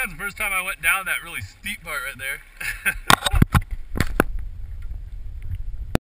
that's the first time I went down that really steep part right there.